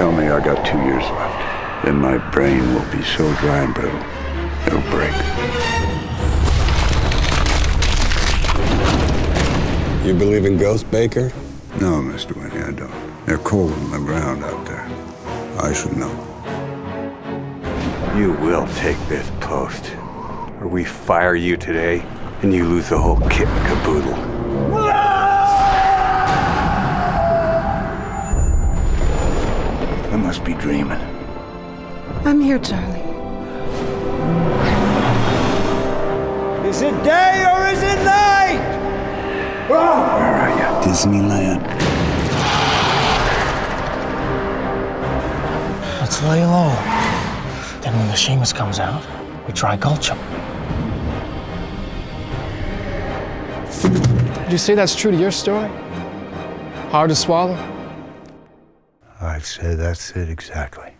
I got two years left. Then my brain will be so dry and brittle, it'll break. You believe in ghosts, Baker? No, Mr. Winnie, I don't. They're cold on the ground out there. I should know. You will take this post, or we fire you today, and you lose the whole kit and caboodle. I must be dreaming. I'm here, Charlie. Is it day or is it night? Where are you? Disneyland. Let's lay low. Then when the Seamus comes out, we try gulch him. Would you say that's true to your story? Hard to swallow? I'd say that's it exactly.